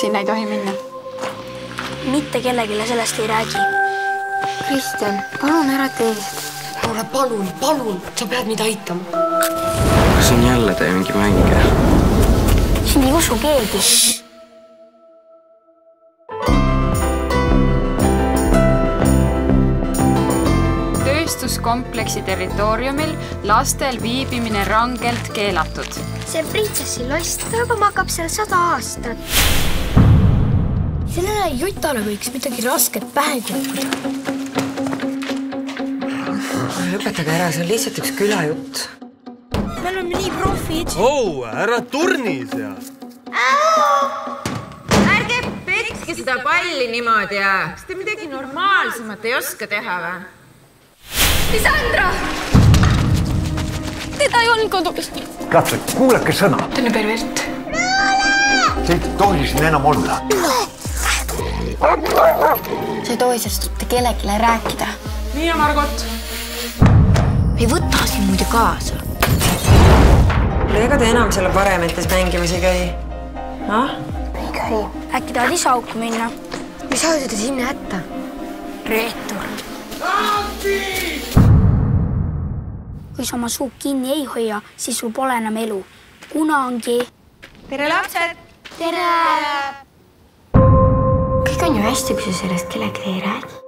sinna ei tohi minna. mitte kellelegi sellest ei räägi. Kristjan, palun ära tee seda. kuule, palun, palun, sa pead mind aitama. kas siin jälle teie mingi mänge? sind ei usu keegi. Tööstuskompleksi territooriumil lastel viibimine rangelt keelatud. see printsessi loss, ta juba magab seal sada aastat. sellele jutale võiks midagi rasket pähe kukkuda. lõpetage ära, see on lihtsalt üks külajutt. me oleme nii profid. oh, ära turni seal. ärge petke seda palli niimoodi ja kas te midagi normaalsemat ei oska teha või? Lisandro! teda ei olnud kodus. lapsed, kuulake sõna. ta on pervert. see ei tohi siin enam olla. sa ei tohi sellest mitte kellelegi rääkida. nii ja Margot? ei võta sind muide kaasa. ega te enam selle paremetes mängimas ei käi? ah? ei käi. äkki tahad ise auku minna? mis sa teda sinna jätta? reetur. Kui sa oma suu kinni ei hoia, siis sul pole enam elu. kunagi. tere, lapsed! tere! kõik on ju hästi, kui sa sellest kellelegi ei räägi.